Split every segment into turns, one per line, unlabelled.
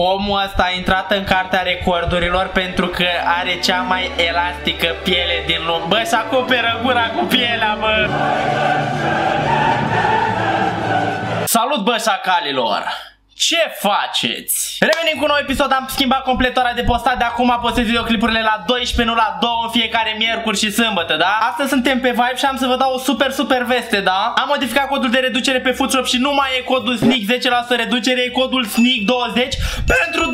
Omul ăsta a intrat în cartea recordurilor pentru că are cea mai elastică piele din lume. Bă, și acoperă gura cu pielea, bă! Salut, bă, șacalilor! Ce faceți? Revenim cu un nou episod, am schimbat complet ora de postat De acum postez videoclipurile la 12, nu la 2 în fiecare miercuri și sâmbătă, da? Astăzi suntem pe Vibe și am să vă dau o super, super veste, da? Am modificat codul de reducere pe Foodshop și nu mai e codul SNEAK 10% reducere, e codul SNEAK 20 pentru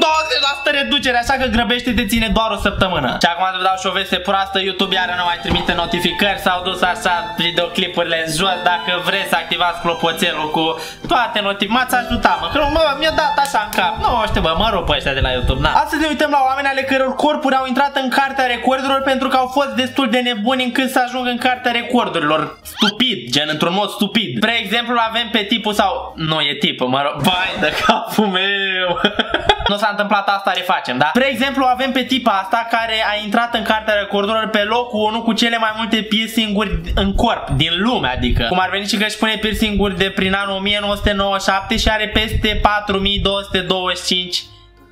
20% reducere, așa că grăbește de ține doar o săptămână. Și acum să vă dau și o veste proastă, YouTube iară nu mai trimite notificări, s-au dus așa videoclipurile în jos, dacă vreți să activați clopoțelul cu toate notificări, m-ați ajutat, mă, că nu, mă, mi-a dat așa în cap. Nu știu, bă, mă rog pe ăștia de la YouTube, na. Astăzi ne uităm la oameni ale căror corpuri au intrat în cartea recordurilor pentru că au fost destul de nebuni încât să ajungă în cartea recordurilor. Stupid, gen într-un mod stupid. Spre exemplu, avem pe tipul sau... Nu e tipul, mă rog. Bai de capul meu. nu s-a întâmplat asta, refacem, da? Spre exemplu, avem pe tipa asta care a intrat în cartea recordurilor pe locul 1 cu cele mai multe piercinguri în corp, din lume, adică. Cum ar veni și că își pune piercinguri de prin anul 1997 și are peste 4225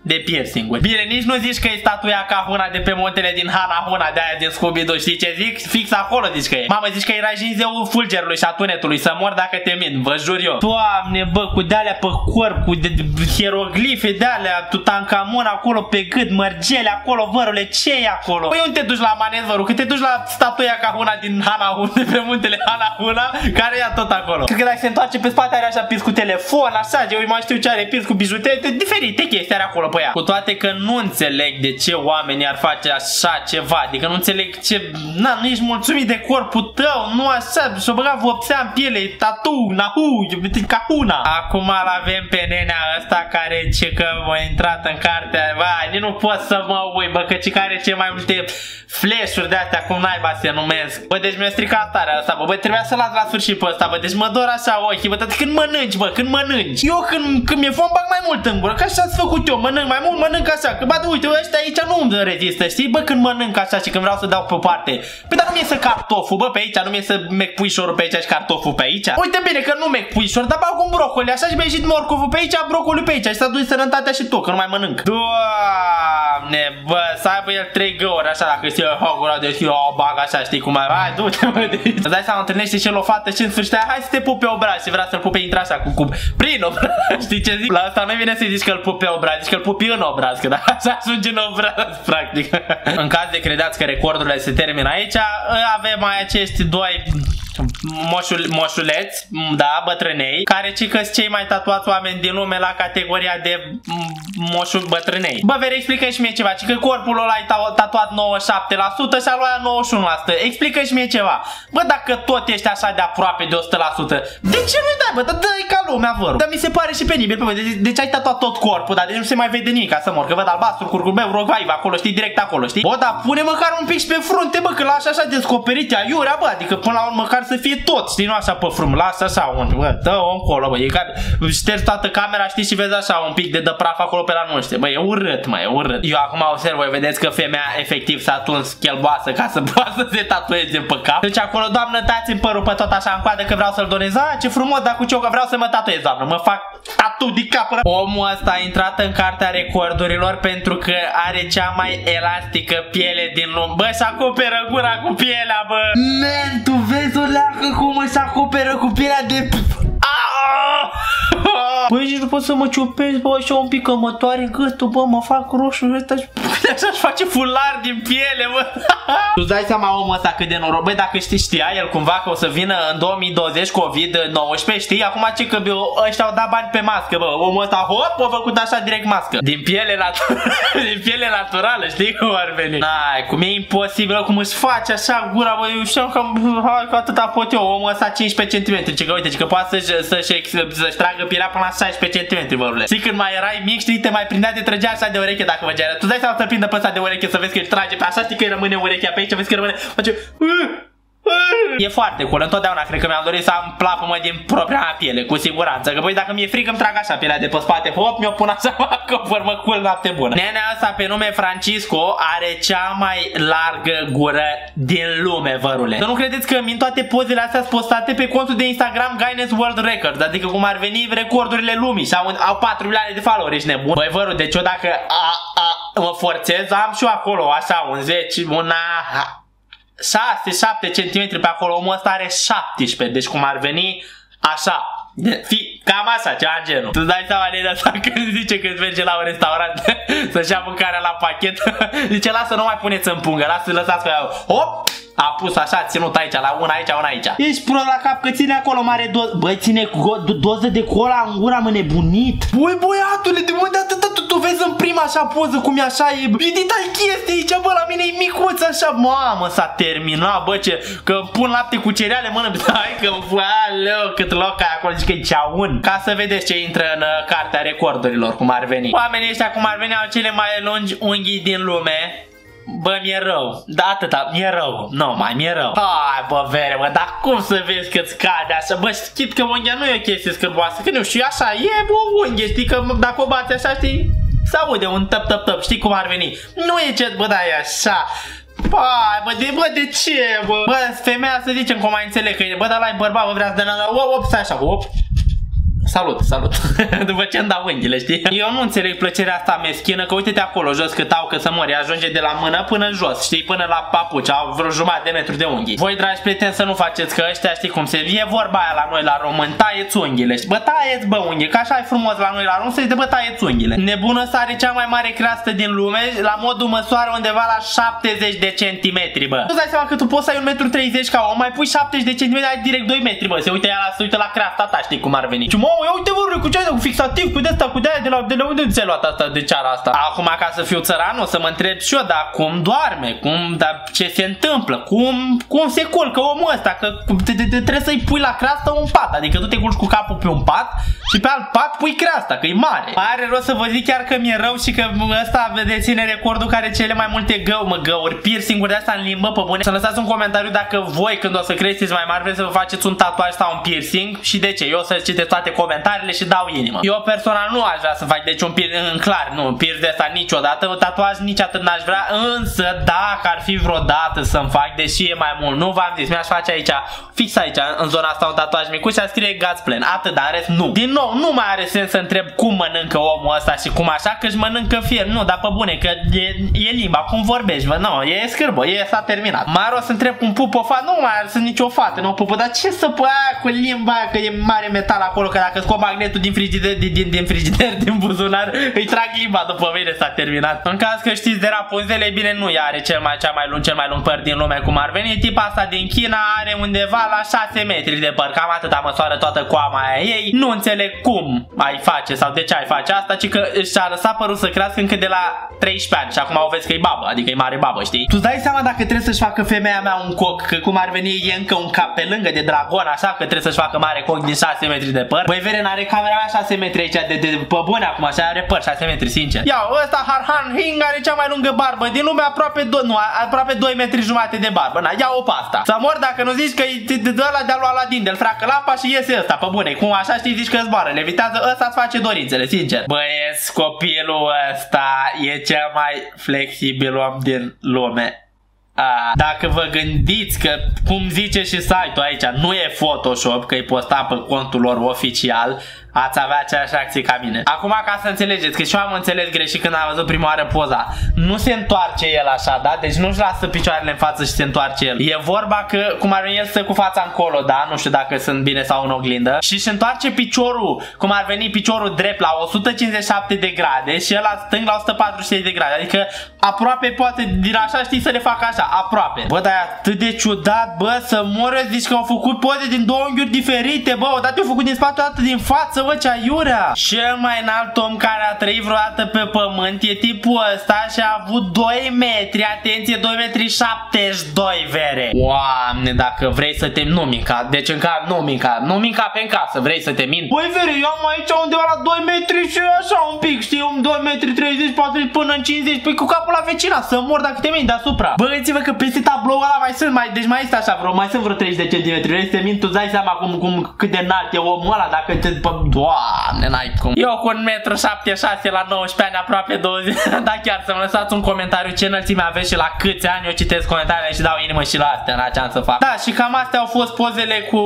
de piercinguri. Bine, nici nu zici că e statuia ca Huna de pe montele din Hana Huna de aia din Scooby-Doo, știi ce zic? Fix acolo zici că e. Mamă, zici că e rajinzeul fulgerului și a tunetului, să mor dacă te mint, vă jur eu. Doamne, bă, cu de-alea pe corp, cu de, de, hieroglife de-alea, Tutankamon acolo pe gât, mărgele acolo, vărule, ce e acolo? Păi unde te duci la manez, văru? Că te duci la statuia ca Huna din Hana Huna, de pe muntele Hana Huna, care e tot acolo. Cred că dacă se întoarce pe spate are așa pis cu telefon, așa, eu mai știu ce are pis cu bijuterii, diferite chestii are acolo pe ea. Cu toate că nu înțeleg de ce oamenii ar face așa ceva. Adică nu înțeleg ce... Na, nu ești mulțumit de corpul tău, nu așa. Și-o băga vopsea în piele, tatu, nahu, cahuna. Acum îl avem pe nenea ăsta care ce că a intrat în cartea. Vai, nu pot să mă uit, bă, că ce care ce mai multe flash-uri de astea, cum naiba se numesc. Bă, deci mi-a stricat tare asta, bă, bă, trebuia să las la sfârșit pe ăsta, bă, deci mă dor așa ochii, bă, când mănânci, bă, când mănânci. Eu când, când mi-e foam bag mai mult în gură, că așa ați făcut eu, mănânc mai mult, mănânc așa, că bă, uite, ăștia aici nu îmi rezistă, știi, bă, când mănânc așa și când vreau să dau pe parte. Păi dar nu mi să cartoful, bă, pe aici, nu mi să mec puișorul pe aici și cartoful pe aici. Uite bine că nu mec puișor, dar bag un brocoli, așa și mi-a ieșit morcovul pe aici, brocoliul pe aici și s-a dus sănătatea și tu, că nu mai mănânc. Doamne, bă, să aibă el trei găuri, așa, dacă știu, o gura de știu, o bag așa, știi cum ai, hai, du-te, mă, de aici. Îți dai seama, întâlnește și el o fată și în sfârșit, hai să te pup pe obraz și vrea să-l pupe, intra așa cu cub. Prin obraz, știi ce zic? La asta nu vine să zici că îl pup pe obraz, zici că îl pupi în obraz, că da, așa ajunge în obraz, practic. în caz de credeți că recordurile se termină aici, avem mai acești doi moșul, moșuleți, da, bătrânei, care ci că cei mai tatuați oameni din lume la categoria de moșul bătrânei. Bă, veri, explică și mie ceva, ci că corpul ăla ai tatuat 97% și al lui 91%. Explică și mie ceva. Bă, dacă tot ești așa de aproape de 100%, de ce nu-i dai, bă? dă ca lumea, vă Dar mi se pare și penibil, bă, deci, deci ai tatuat tot corpul, dar deci nu se mai vede nimic ca să mor, că văd albastru, curcubeu, rogaiv acolo, știi, direct acolo, știi? Bă, dar pune măcar un pic și pe frunte, bă, că lași așa descoperit aiurea, bă, adică până la urmă măcar să fie tot, știi, nu așa pe frum, lasă așa un, bă, dă-o încolo, bă, e ca, ștergi toată camera, știi, și vezi așa un pic de dă praf acolo pe la noștri, bă, e urât, mă, e urât. Eu acum observ, voi vedeți că femeia efectiv s-a tuns chelboasă ca să poată să se tatueze pe cap. Deci acolo, doamnă, dați-mi părul pe tot așa în coadă că vreau să-l donez. A, ce frumos, dar cu ce că vreau să mă tatuez, doamnă, mă fac tatu de cap. Omul ăsta a intrat în cartea recordurilor pentru că are cea mai elastică piele din lume. Bă, și acoperă gura cu pielea, bă. Man, tu vezi o leacă cum își acoperă cu pielea de... Băi, nici nu pot să mă ciupesc, bă, așa un pic că mă toare gâtul, bă, mă fac roșu, ăsta și așa-și face fular din piele, bă. tu dai seama omul ăsta cât de noroc, băi, dacă știi, știa el cumva că o să vină în 2020 COVID-19, știi? Acum ce că ăștia au dat bani pe mască, bă, omul ăsta, hop, a făcut așa direct mască. Din piele naturală, din piele naturală, știi cum ar veni? N-ai, cum e imposibil, cum își face așa gura, bă, eu știu că, hai, că atâta pot eu, omul ăsta 15 cm, ce că uite, ce că poate să-și să să tragă pielea până la 16 cm, vărule. Știi când mai erai mic, știi, te mai prindea de trăgea așa de ureche dacă vă Tu dai seama să prindă pe ăsta de ureche să vezi că îl trage pe așa, știi că îi rămâne urechea pe aici, vezi că rămâne, face... E foarte cool, întotdeauna cred că mi-am dorit să am plapă din propria mea piele, cu siguranță. Că păi dacă mi-e frică îmi trag așa pielea de pe spate, hop, mi-o pun așa că formă cool noapte bună. Nenea asta pe nume Francisco are cea mai largă gură din lume, vărule. Să nu credeți că în toate pozele astea sunt postate pe contul de Instagram Guinness World Records, adică cum ar veni recordurile lumii și au, au 4 milioane de followers, ești nebun. Băi, vărul, deci eu dacă a, a, mă forțez, am și eu acolo așa un 10, una 6-7 cm pe acolo, omul ăsta are 17, deci cum ar veni așa. Fi, cam așa, ceva în genul. Tu dai seama de asta când zice când merge la un restaurant să-și ia mâncarea la pachet. zice, lasă, nu mai puneți în pungă, lasă, lăsați pe ea. Hop! A pus așa, ținut aici, la una aici, una aici. Ești pro la cap că ține acolo mare doză. Băi, ține doză de cola în gura, mă nebunit. Băi, băiatule, de unde atâta tu, tu vezi în prima așa poză cum e așa, e ai chestii aici, bă, la mine e micuț așa. Mamă, s-a terminat, bă, ce, că pun lapte cu cereale, mână, hai că, aleu, cât loc ai acolo, zici că e ceaun. Ca să vedeți ce intră în uh, cartea recordurilor, cum ar veni. Oamenii ăștia, cum ar veni, au cele mai lungi unghii din lume. Bă, mi-e rău. Da, atâta, mi-e rău. Nu, mai mi-e rău. Hai, bă, vere, bă, dar cum să vezi că-ți cade așa? Bă, știi că unghia nu e o chestie scârboasă, că nu știu, așa, e o unghie, știi că dacă o bați așa, știi, se aude un tăp, tăp, tăp, știi cum ar veni. Nu e ce, bă, da, e așa. Pai, bă, de, bă, de ce, bă? Bă, femeia să zicem cum mai înțeleg că e, bă, dar la bărbat, bă, vrea să dă, op, op, stai așa, op. Salut, salut. După ce îmi dau unghiile, știi? Eu nu înțeleg plăcerea asta meschină, că uite-te acolo jos cât au că să mori, ajunge de la mână până jos, știi? Până la papuci, au vreo jumătate de metru de unghii. Voi, dragi prieteni, să nu faceți că ăștia știi cum se vie vorba aia la noi la români, taieți unghiile, știi? Bă, taieți, bă, unghii, că așa e frumos la noi la români, să de bă, taieți unghiile. Nebună să are cea mai mare creastă din lume, la modul măsoară undeva la 70 de centimetri, bă. Tu dai seama că tu poți să ai 1,30 m ca om, mai pui 70 de centimetri, ai direct 2 metri, bă. Se uite ea la, se uite la creasta ta, știi cum ar veni. Și mă, uite, vă, cu ce ai cu fixativ, cu de asta, cu de de la, de la unde ți-ai luat asta de ceara asta? Acum ca să fiu țăran o să mă întreb și eu, dar cum doarme? Cum, dar ce se întâmplă? Cum, cum se culcă omul ăsta? Că te, te, te, trebuie să-i pui la creastă un pat, adică tu te culci cu capul pe un pat și pe alt pat pui creasta, că e mare. Are rost să vă zic chiar că mi-e rău și că ăsta deține recordul care cele mai multe gău, mă, găuri, piercing-uri de asta în limbă, pe bune. Să lăsați un comentariu dacă voi, când o să creșteți mai mari, vreți să vă faceți un tatuaj sau un piercing și de ce. Eu o să citesc toate comentariile și dau inimă. Eu personal nu aș vrea să fac deci un piercing, în clar, nu, piercing de asta niciodată, un tatuaj nici atât n-aș vrea, însă dacă ar fi vreodată să-mi fac, deși e mai mult, nu v-am zis, mi-aș face aici, fix aici, în zona asta un tatuaj micuț și a scrie God's Plan, atât, dar în rest nu. Din nou, nu mai are sens să întreb cum mănâncă omul ăsta și cum așa, că își mănâncă fier, nu, dar pe bune, că e, e limba, cum vorbești, bă, nu, e scârbă, e s-a terminat. Mai are o să întreb cum pupă o fată, nu mai are să nicio fată, nu pupă, dar ce să pui cu limba aia, că e mare metal acolo, că dacă scot magnetul din frigider, din, din, din frigider, din buzunar, îi trag limba după mine, s-a terminat. În caz că știți de Rapunzel, bine, nu are cel mai, cea mai lung, cel mai lung păr din lume cum ar veni. Tipa asta din China are undeva la 6 metri de păr, cam atâta măsoară toată coama aia ei. Nu înțeleg cum ai face sau de ce ai face asta, ci că și-a lăsat părul să crească încă de la 13 ani și acum o vezi că e babă, adică e mare babă, știi? Tu dai seama dacă trebuie să-și facă femeia mea un coc, că cum ar veni e încă un cap pe lângă de dragon, așa că trebuie să-și facă mare coc din 6 metri de păr. Băi, vere, n-are camera mea 6 metri aici de, de, pe bune acum, așa are păr 6 metri, sincer. Ia, ăsta Harhan Hing are cea mai lungă barbă din lume, aproape 2, nu, aproape 2 metri jumate de barbă. Na, ia o pasta. Să mor dacă nu zici că e de ăla de-a lui Aladin, de-l fracă lapa și iese ăsta, pe bune. Cum așa știi, zici că zboară, levitează, ăsta îți face dorințele, sincer. Băieți, copilul ăsta e cel mai flexibil om din lume. A, dacă vă gândiți că, cum zice și site-ul aici, nu e Photoshop, că e postat pe contul lor oficial, ați avea aceeași reacție ca mine. Acum ca să înțelegeți, că și eu am înțeles greșit când am văzut prima oară poza. Nu se întoarce el așa, da? Deci nu-și lasă picioarele în față și se întoarce el. E vorba că, cum ar veni el stă cu fața încolo, da? Nu știu dacă sunt bine sau în oglindă. Și își întoarce piciorul, cum ar veni piciorul drept la 157 de grade și el la stâng la 140 de grade. Adică aproape poate din așa știi să le facă așa, aproape. Bă, dar e atât de ciudat, bă, să moră, zici că au făcut poze din două unghiuri diferite, bă, odată au făcut din spate, odată din față, să văd ce aiurea. Cel mai înalt om care a trăit vreodată pe pământ e tipul ăsta și a avut 2 metri, atenție, 2 metri 72 vere. Oamne, dacă vrei să te... Nu minca, deci în cap, nu minca, nu minca pe în casă, vrei să te min? Băi, vere, eu am aici undeva la 2 metri și așa un pic, știi, un 2 metri 30, 40 până în 50, păi cu capul la vecina, să mor dacă te min deasupra. Băieți-vă că peste tabloul ăla mai sunt, mai, deci mai este așa vreo, mai sunt vreo 30 de centimetri, vrei să te min, tu dai seama cum, cum, cât de înalt e omul ăla, dacă te... Bă, doamne, n-ai cum. Eu cu 1,76 m la 19 ani, aproape 20, da chiar să-mi lăsați un comentariu ce înălțime aveți și la câți ani, eu citesc comentariile și dau inimă și la astea, la ce am să fac. Da, și cam astea au fost pozele cu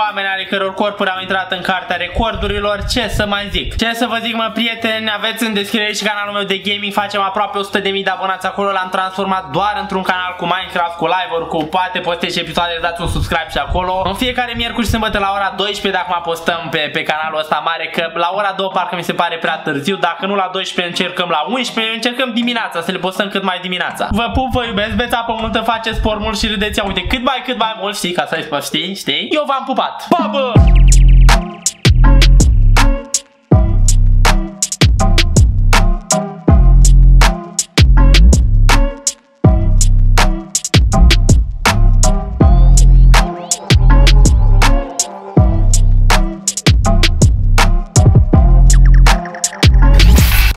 oameni ale căror corpuri au intrat în cartea recordurilor, ce să mai zic. Ce să vă zic, mă, prieteni, aveți în descriere și canalul meu de gaming, facem aproape 100.000 de abonați acolo, l-am transformat doar într-un canal cu Minecraft, cu live-uri, cu poate postez și episoade, dați un subscribe și acolo. În fiecare miercuri și sâmbătă la ora 12, dacă mă postăm pe, pe canalul ăsta mare, că la ora 2 parcă mi se pare prea târziu, dacă nu la 12 încercăm la 11, încercăm dimineața, să le postăm cât mai dimineața. Vă pup, vă iubesc, beți apă multă, faceți sport mult și râdeți, uite, cât mai cât mai mult, știi, ca să-i știi, știi? Eu v-am pupat. Pa, bă!